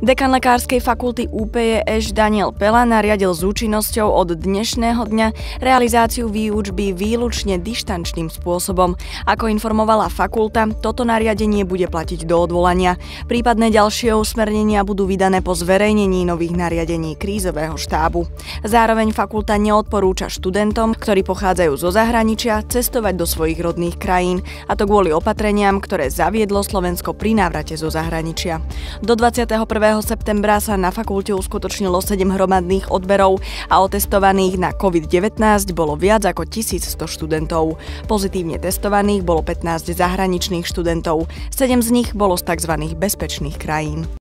Dekan Lekárskej fakulty UPEŠ Daniel Pela nariadil s účinnosťou od dnešného dňa realizáciu výučby výlučne dištančným spôsobom. Ako informovala fakulta, toto nariadenie bude platiť do odvolania. Prípadné ďalšie usmernenia budú vydané po zverejnení nových nariadení krízového štábu. Zároveň fakulta neodporúča študentom, ktorí pochádzajú zo zahraničia, cestovať do svojich rodných krajín, a to kvôli opatreniam, ktoré zaviedlo Slovensko pri návrate zo zahraničia. Do 21 septembra sa na fakulte uskutočnilo 7 hromadných odberov a otestovaných na COVID-19 bolo viac ako 1100 študentov. Pozitívne testovaných bolo 15 zahraničných študentov, 7 z nich bolo z tzv. bezpečných krajín.